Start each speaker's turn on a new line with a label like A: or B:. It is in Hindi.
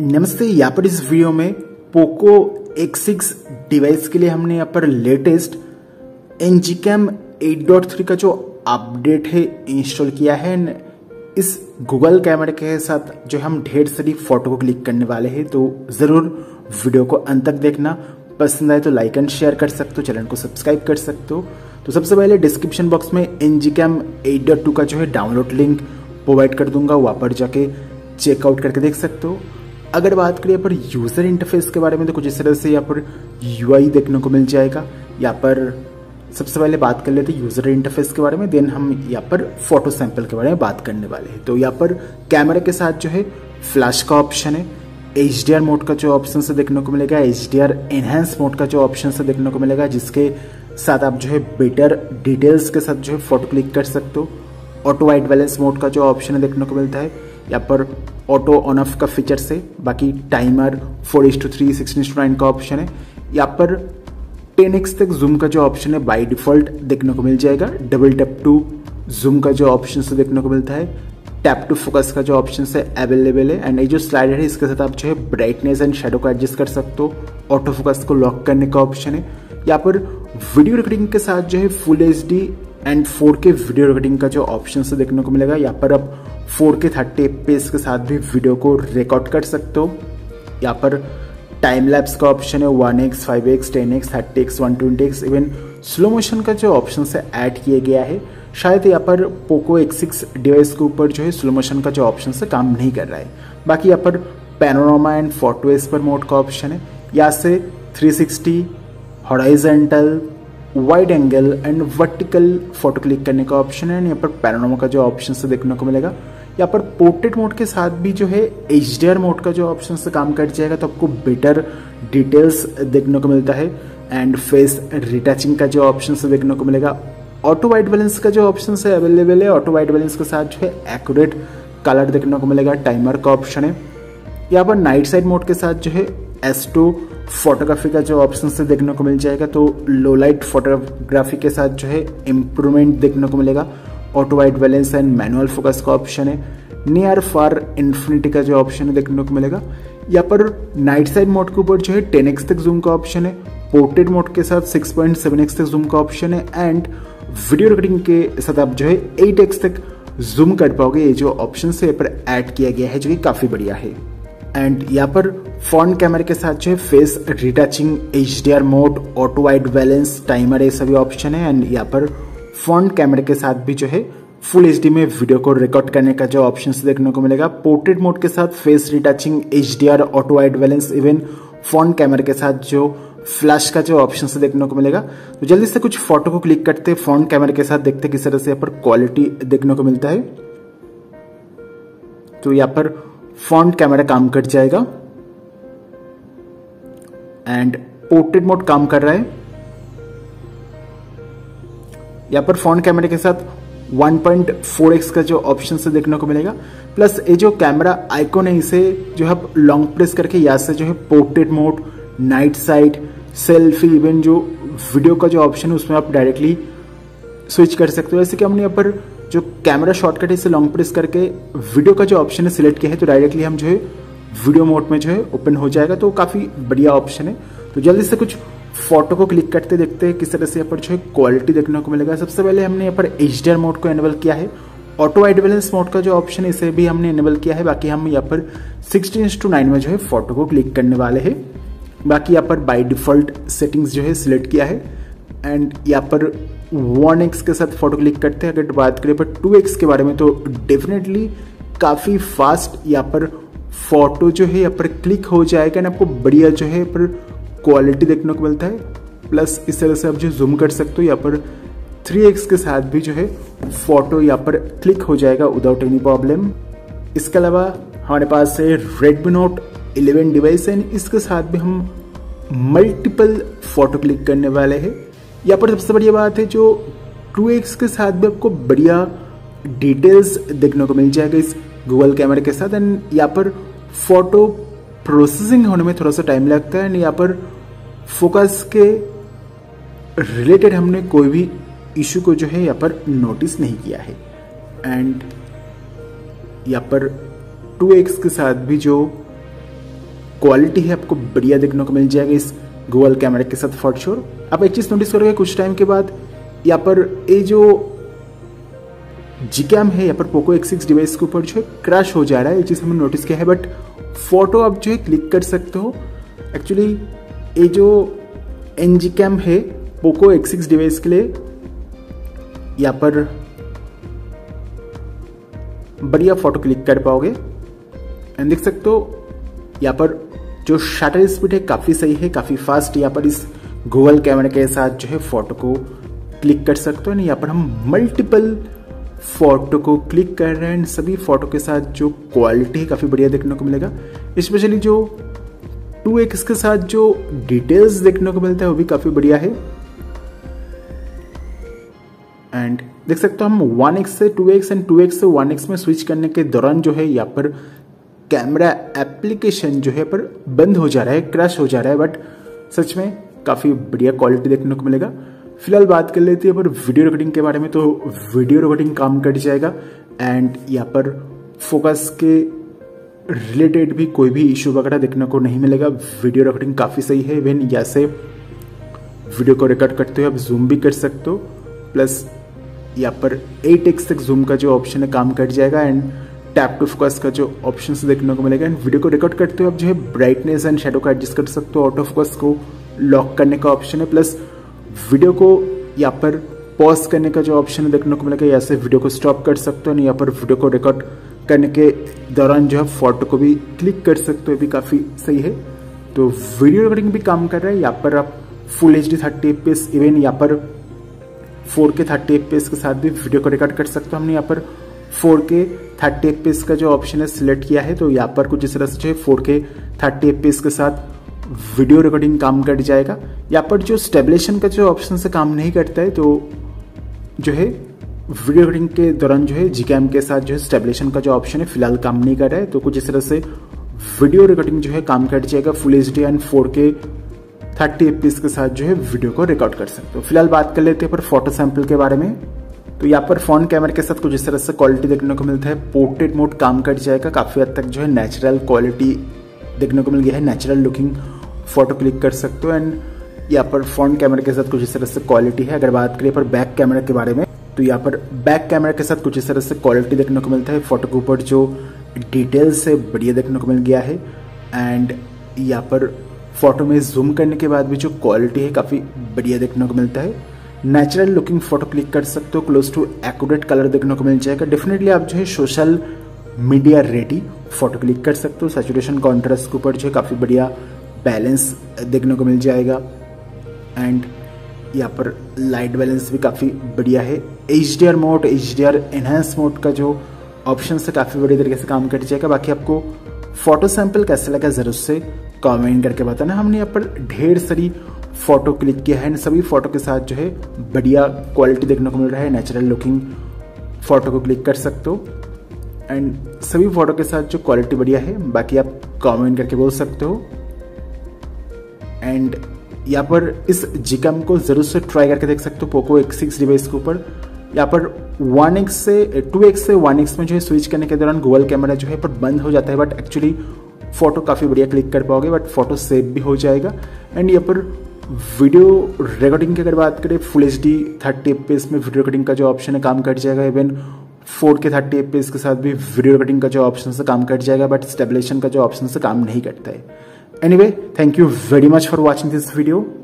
A: नमस्ते, यहाँ पर इस वीडियो में पोको X6 डिवाइस के लिए हमने यहाँ पर latest N G cam eight का जो अपडेट है इंस्टॉल किया है। इस गूगल कैमरे के साथ जो हम ढेर सारी फ़ोटो को क्लिक करने वाले हैं तो ज़रूर वीडियो को अंत तक देखना। पसंद आए तो लाइक एंड शेयर कर सकते हो, चैनल को सब्सक्राइब कर सकते हो। तो सबसे पहले डिस्क्रिप्शन बॉक्स में एन जी कैम एट का जो है डाउनलोड लिंक प्रोवाइड कर दूँगा। वहाँ पर जाके चेकआउट करके देख सकते हो। अगर बात करें यहाँ पर यूज़र इंटरफेस के बारे में तो कुछ इस तरह से यहाँ पर यूआई देखने को मिल जाएगा। यहाँ पर सबसे पहले बात कर लेते हैं यूज़र इंटरफेस के बारे में देन हम यहाँ पर फ़ोटो सैंपल के बारे में बात करने वाले हैं। तो यहाँ पर कैमरे के साथ जो है फ्लैश का ऑप्शन है एचडीआर मोड का जो ऑप्शन से देखने को मिलेगा एच डी मोड का जो ऑप्शन से देखने को मिलेगा, जिसके साथ आप जो है बेटर डिटेल्स के साथ जो है फ़ोटो क्लिक कर सकते हो। ऑटो वाइट बैलेंस मोड का जो ऑप्शन है देखने को मिलता है यहाँ पर ऑटो ऑन ऑफ़ का फीचर से, बाकी टाइमर फोर इंस two three six two nine का ऑप्शन है। यहाँ पर टेन एक्स तक जूम का जो ऑप्शन है बाई डिफ़ॉल्ट देखने को मिल जाएगा। डबल टैप टू जूम का जो ऑप्शन से देखने को मिलता है। टैप टू फोकस का जो ऑप्शन है अवेलेबल है। एंड ये जो स्लाइडर है, इसके साथ आप जो है ब्राइटनेस एंड शेडो को एडजस्ट कर सकते हो। ऑटो फोकस को लॉक करने का ऑप्शन है। यहाँ पर वीडियो रिकॉर्डिंग के साथ जो है full HD and four K video recording का जो ऑप्शन से देखने को मिलेगा, यहाँ पर आप फोर के थर्टी पेस के साथ भी वीडियो को रिकॉर्ड कर सकते हो। यहाँ पर टाइम लैप्स का ऑप्शन है one X five X ten X thirty X one twenty X even slow motion का जो ऑप्शन है ऐड किया गया है। शायद यहाँ पर पोको एक्स सिक्स डिवाइस के ऊपर जो है स्लो मोशन का जो ऑप्शन है, काम नहीं कर रहा है। बाकी यहाँ पर panorama and photo sphere mode का ऑप्शन है। यहाँ से 360 horizontal wide angle and vertical photo click करने का ऑप्शन है यहाँ पर पैनोरामा का जो ऑप्शन से देखने को मिलेगा। यहाँ पर पोर्ट्रेट मोड के साथ भी जो है एचडीआर मोड का जो ऑप्शन से काम कर जाएगा तो आपको बेटर डिटेल्स देखने को मिलता है एंड फेस रिटचिंग का जो ऑप्शन से देखने को मिलेगा। ऑटो वाइट बैलेंस का जो ऑप्शन है अवेलेबल है ऑटो वाइट बैलेंस के साथ जो है एक्यूरेट कलर देखने को मिलेगा टाइमर का ऑप्शन है। यहाँ पर नाइट साइड मोड के साथ जो है एस्टो फोटोग्राफी का जो ऑप्शन से देखने को मिल जाएगा तो लो लाइट फोटोग्राफी के साथ जो है इम्प्रूवमेंट देखने को मिलेगा। Auto white balance and manual focus का ऑप्शन है। नियर फार इन्फिनिटी का जो ऑप्शन है देखने को मिलेगा। यहाँ पर नाइट साइड मोड के ऊपर जो है टेन एक्स तक जूम का ऑप्शन है। पोर्ट्रेट मोड के साथ सिक्स पॉइंट सेवन एक्स तक जूम का ऑप्शन है। एंड वीडियो रिकॉर्डिंग के साथ आप जो है एट एक्स तक जूम कर पाओगे। ये जो ऑप्शन है पर ऐड किया गया है, जो कि काफ़ी बढ़िया है। एंड यहाँ पर फ्रंट कैमरे के साथ जो है face retouching H D R mode auto white balance timer ये सभी ऑप्शन है। एंड यहाँ पर फ्रंट कैमरे के साथ भी जो है फुल एचडी में वीडियो को रिकॉर्ड करने का जो ऑप्शन देखने को मिलेगा। पोर्ट्रेट मोड के साथ face retouching H D R auto white balance even front कैमरे के साथ जो फ्लैश का जो ऑप्शन से देखने को मिलेगा। तो जल्दी से कुछ फ़ोटो को क्लिक करते फ्रंट कैमरे के साथ देखते किस तरह से यहाँ पर क्वालिटी देखने को मिलता है। तो यहाँ पर फ्रंट कैमरा काम कर जाएगा। एंड पोर्ट्रेट मोड काम कर रहा है। यहाँ पर फ्रंट कैमरे के साथ 1.4x का जो ऑप्शन से देखने को मिलेगा। प्लस ये जो कैमरा आइकॉन है, इसे जो है लॉन्ग प्रेस करके यहाँ से जो है portrait mode night sight selfie even जो वीडियो का जो ऑप्शन है, उसमें आप डायरेक्टली स्विच कर सकते हो। जैसे कि हमने यहाँ पर जो कैमरा शॉर्टकट है, इसे लॉन्ग प्रेस करके वीडियो का जो ऑप्शन है सिलेक्ट किया है तो डायरेक्टली हम जो है वीडियो मोड में जो है ओपन हो जाएगा तो काफ़ी बढ़िया ऑप्शन है। तो जल्दी से कुछ फ़ोटो को क्लिक करते देखते हैं, किस तरह से यहाँ पर जो है क्वालिटी देखने को मिलेगा। सबसे पहले हमने यहाँ पर एच मोड को एनेबल किया है। ऑटो बैलेंस मोड का जो ऑप्शन है, इसे भी हमने एनेबल किया है। बाकी हम यहाँ पर सिक्सटीन टू नाइन में जो है फ़ोटो को क्लिक करने वाले हैं। बाकी यहाँ पर बाई डिफ़ॉल्ट सेटिंग्स जो है सिलेक्ट किया है। एंड यहाँ पर वन एक्स के साथ फ़ोटो क्लिक करते हैं। अगर बात करें पर टू एक्स के बारे में तो डेफिनेटली काफ़ी फास्ट यहाँ पर फ़ोटो जो है, यहाँ पर क्लिक हो जाएगा ना, आपको बढ़िया जो है पर क्वालिटी देखने को मिलता है। प्लस इस तरह से आप जो जूम कर सकते हो, यहाँ पर थ्री एक्स के साथ भी जो है, फ़ोटो यहाँ पर क्लिक हो जाएगा विदाउट एनी प्रॉब्लम इसके अलावा हमारे पास है रेडमी नोट 11 डिवाइस है इसके साथ भी हम मल्टीपल फ़ोटो क्लिक करने वाले हैं। यहाँ पर सबसे बढ़िया बात है जो टू एक्स के साथ भी आपको बढ़िया डिटेल्स देखने को मिल जाएगा इस गूगल कैमरे के साथ एंड यहाँ पर फ़ोटो प्रोसेसिंग होने में थोड़ा सा टाइम लगता है एंड यहाँ पर फोकस के रिलेटेड हमने कोई भी इशू को जो है यहाँ पर नोटिस नहीं किया है। एंड यहाँ पर टू एक्स के साथ भी जो क्वालिटी है आपको बढ़िया देखने को मिल जाएगा इस गूगल कैमरे के साथ फॉर श्योर आप एक चीज़ नोटिस करोगे कुछ टाइम के बाद, यहाँ पर ये जो जी है, यहाँ पर पोको एक्स सिक्स डिवाइस के ऊपर जो है क्रैश हो जा रहा है, ये चीज़ हमने नोटिस किया है बट फ़ोटो आप जो है क्लिक कर सकते हो। एक्चुअली ये जो एन जी कैम है पोको एक्स सिक्स डिवाइस के लिए, यहाँ पर बढ़िया फ़ोटो क्लिक कर पाओगे। एंड देख सकते हो, यहाँ पर जो शटर स्पीड है, काफ़ी सही है, काफ़ी फास्ट यहाँ पर इस गूगल कैमरे के साथ जो है फ़ोटो को क्लिक कर सकते हो। यहाँ पर हम मल्टीपल फ़ोटो को क्लिक कर रहे हैं, सभी फ़ोटो के साथ जो क्वालिटी है काफ़ी बढ़िया देखने को मिलेगा। स्पेशली जो टू एक्स के साथ जो डिटेल्स देखने को मिलता है, वो भी काफ़ी बढ़िया है। एंड देख सकते हो हम वन एक्स से two X and two X से वन एक्स में स्विच करने के दौरान जो है यहाँ पर कैमरा एप्लीकेशन जो है पर बंद हो जा रहा है क्रैश हो जा रहा है बट सच में काफ़ी बढ़िया क्वालिटी देखने को मिलेगा। फ़िलहाल बात कर लेते हैं पर वीडियो रिकॉर्डिंग के बारे में तो वीडियो रिकॉर्डिंग काम कर जाएगा एंड यहाँ पर फोकस के रिलेटेड भी कोई भी इशू वगैरह देखने को नहीं मिलेगा। वीडियो रिकॉर्डिंग काफ़ी सही है। इवन यहाँ से वीडियो को रिकॉर्ड करते हुए आप जूम भी कर सकते हो। प्लस यहाँ पर एट एक्स तक जूम का जो ऑप्शन है, काम कर जाएगा एंड टैप टू फोकस का जो ऑप्शन देखने को मिलेगा। एंड वीडियो को रिकॉर्ड करते हुए आप जो है ब्राइटनेस एंड शेडो का एडजस्ट कर सकते हो। ऑटो फोकस को लॉक करने का ऑप्शन है। प्लस वीडियो को यहाँ पर पॉज करने का जो ऑप्शन देखने को मिलेगा यहाँ से वीडियो को स्टॉप कर सकते हो यहाँ पर वीडियो को रिकॉर्ड करने के दौरान जो है फ़ोटो को भी क्लिक कर सकते हो भी काफ़ी सही है। तो वीडियो रिकॉर्डिंग भी काम कर रहा है, यहाँ पर आप full H D thirty F even यहाँ पर फोर के थर्टी एफ़ के साथ भी वीडियो को रिकॉर्ड कर सकते हो हमने यहाँ पर फोर के थर्टी एफ़ का जो ऑप्शन है सिलेक्ट किया है तो यहाँ पर कुछ इस तरह से जो है फोर के थर्टी एफ़ के साथ वीडियो रिकॉर्डिंग काम कर जाएगा। यहाँ पर जो स्टेबलेशन का जो ऑप्शन से काम नहीं करता है तो जो है वीडियो रिकॉर्डिंग के दौरान जो है जी के साथ जो है स्टेबलेशन का जो ऑप्शन है, फ़िलहाल काम नहीं कर रहा है। तो कुछ इस तरह से वीडियो रिकॉर्डिंग जो है, काम कर जाएगा। Full H D and four K thirty F के साथ जो है वीडियो को रिकॉर्ड कर सकते हो। फ़िलहाल बात कर लेते हैं पर फ़ोटो सैंपल के बारे में। तो यहाँ पर फ़ोन कैमरे के साथ कुछ इस तरह से क्वालिटी देखने को मिलता है। पोर्ट्रेट मोड काम कर जाएगा। काफ़ी हद तक जो है नेचुरल क्वालिटी देखने को मिल गया है। नेचुरल लुकिंग फ़ोटो क्लिक कर सकते हो एंड यहाँ पर फ्रंट कैमरा के साथ कुछ इस तरह से क्वालिटी है। अगर बात करें पर बैक कैमरा के बारे में तो यहाँ पर बैक कैमरा के साथ कुछ इस तरह से क्वालिटी देखने को मिलता है। फ़ोटो के ऊपर जो डिटेल्स है, बढ़िया देखने को मिल गया है। एंड यहाँ पर फ़ोटो में जूम करने के बाद भी जो क्वालिटी है, काफ़ी बढ़िया देखने को मिलता है। नेचुरल लुकिंग फ़ोटो क्लिक कर सकते हो क्लोज टू एक्यूरेट कलर देखने को मिल जाएगा। डेफिनेटली आप जो है social media ready photo click कर सकते हो। सेचुरेशन कॉन्ट्रास्ट के ऊपर जो है काफ़ी बढ़िया बैलेंस देखने को मिल जाएगा। एंड यहाँ पर लाइट बैलेंस भी काफ़ी बढ़िया है। H D R mode H D R enhance mode का जो ऑप्शन से काफ़ी बढ़िया तरीके से काम कर जाएगा बाकी आपको फ़ोटो सैंपल कैसे लगा ज़रूर से कमेंट करके बताना। हमने यहाँ पर ढेर सारी फ़ोटो क्लिक किया है। सभी फ़ोटो के साथ जो है, बढ़िया क्वालिटी देखने को मिल रहा है। नेचुरल लुकिंग फ़ोटो को क्लिक कर सकते हो। एंड सभी फ़ोटो के साथ जो क्वालिटी बढ़िया है, बाकी आप कमेंट करके बोल सकते हो। एंड यहाँ पर इस जिकम को ज़रूर से ट्राई करके देख सकते हो पोको एक्स सिक्स डिवाइस के ऊपर। यहाँ पर वन एक्स से टू एक्स से वन एक्स में जो है स्विच करने के दौरान गूगल कैमरा जो है पर बंद हो जाता है। बट एक्चुअली फ़ोटो काफ़ी बढ़िया क्लिक कर पाओगे बट फ़ोटो सेव भी हो जाएगा। एंड यहाँ पर वीडियो रिकॉर्डिंग की अगर बात करें full H D thirty F में वीडियो रिकॉर्डिंग का जो ऑप्शन है, काम कर जाएगा। Even four K thirty F के साथ भी वीडियो रिकॉर्डिंग का जो ऑप्शन से काम कर जाएगा। बट स्टेबलेशन का जो ऑप्शन से काम नहीं करता है। Anyway, thank you very much for watching this video.